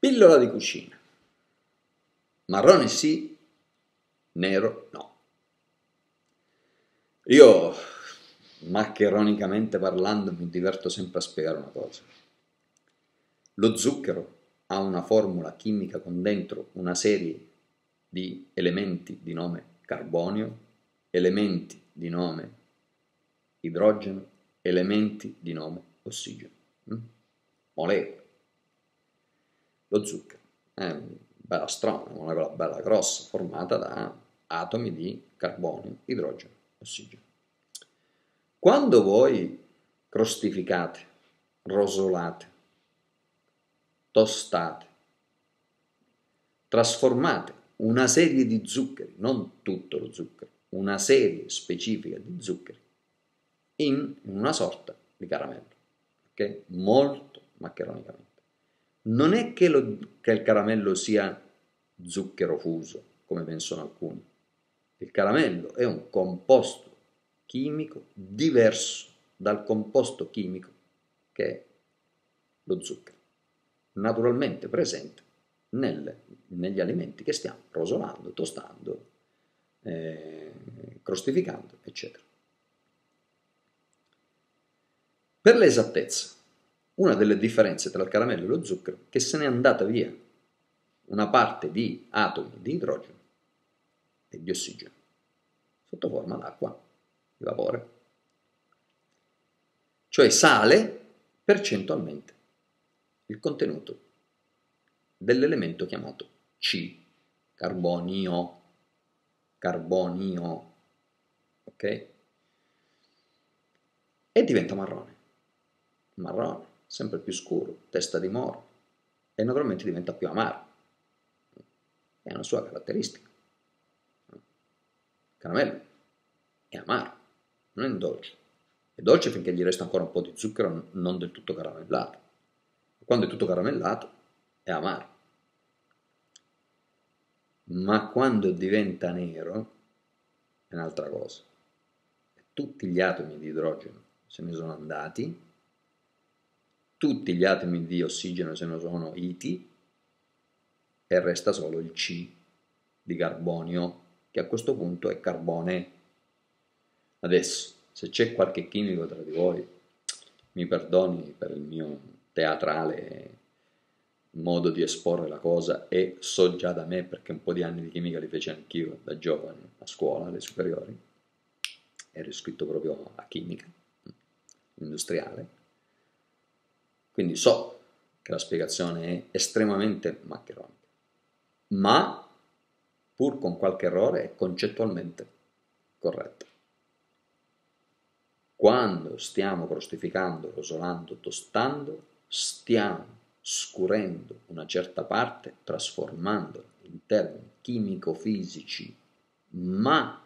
Pillola di cucina. Marrone sì, nero no. Io, maccheronicamente parlando, mi diverto sempre a spiegare una cosa. Lo zucchero ha una formula chimica con dentro una serie di elementi di nome carbonio, elementi di nome idrogeno, elementi di nome ossigeno. Mm? Molecole. Lo zucchero è una bella strana, una molecola bella grossa, formata da atomi di carbonio, idrogeno, ossigeno. Quando voi crostificate, rosolate, tostate, trasformate una serie di zuccheri, non tutto lo zucchero, una serie specifica di zuccheri in una sorta di caramello, ok? Molto maccheronicamente. Non è che, lo, che il caramello sia zucchero fuso, come pensano alcuni. Il caramello è un composto chimico diverso dal composto chimico che è lo zucchero, naturalmente presente nelle, negli alimenti che stiamo rosolando, tostando, eh, crostificando, eccetera. Per l'esattezza, una delle differenze tra il caramello e lo zucchero è che se n'è andata via una parte di atomi di idrogeno e di ossigeno sotto forma d'acqua, di vapore. Cioè sale percentualmente il contenuto dell'elemento chiamato C, carbonio, carbonio, ok? E diventa marrone, marrone, sempre più scuro, testa di moro, e naturalmente diventa più amaro. È una sua caratteristica. Caramello è amaro, non è dolce. È dolce finché gli resta ancora un po' di zucchero non del tutto caramellato. Quando è tutto caramellato è amaro. Ma quando diventa nero è un'altra cosa. Tutti gli atomi di idrogeno se ne sono andati, tutti gli atomi di ossigeno se ne sono iti e resta solo il C di carbonio, che a questo punto è carbone. Adesso, se c'è qualche chimico tra di voi, mi perdoni per il mio teatrale modo di esporre la cosa e so già da me perché un po' di anni di chimica li feci anch'io da giovane a scuola, alle superiori, ero iscritto proprio a chimica industriale, quindi so che la spiegazione è estremamente maccheronica, ma pur con qualche errore è concettualmente corretta. Quando stiamo crostificando, rosolando, tostando, stiamo scurendo una certa parte, trasformandola in termini chimico-fisici, ma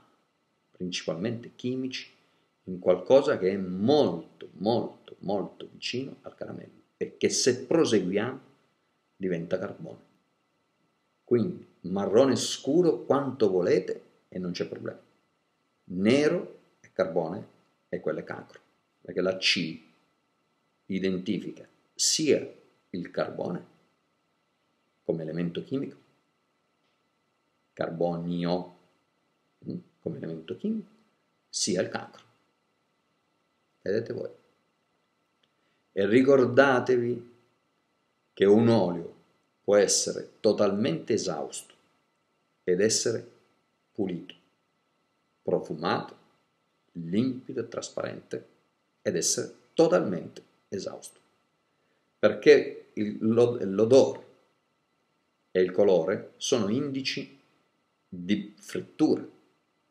principalmente chimici, in qualcosa che è molto, molto, molto vicino al caramello che se proseguiamo diventa carbone. Quindi marrone scuro quanto volete e non c'è problema. Nero è carbone e quello è cancro, perché la C identifica sia il carbone come elemento chimico, carbonio mm, come elemento chimico, sia il cancro. Vedete voi. E ricordatevi che un olio può essere totalmente esausto ed essere pulito, profumato, limpido e trasparente ed essere totalmente esausto. Perché l'odore e il colore sono indici di frittura,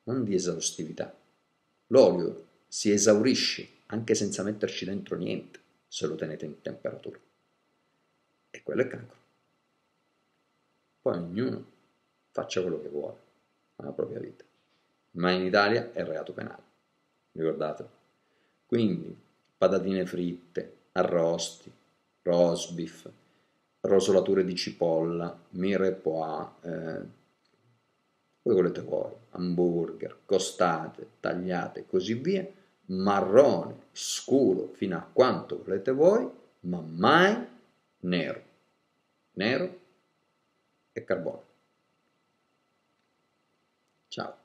non di esaustività. L'olio si esaurisce anche senza metterci dentro niente, se lo tenete in temperatura. E quello è cancro. Poi ognuno faccia quello che vuole nella propria vita. Ma in Italia è reato penale, ricordatelo. Quindi patatine fritte, arrosti, roast beef, rosolature di cipolla, mirepoix, eh, voi volete voi, hamburger, costate, tagliate e così via, marrone, scuro fino a quanto volete voi, ma mai nero. nero e carbonio. Ciao.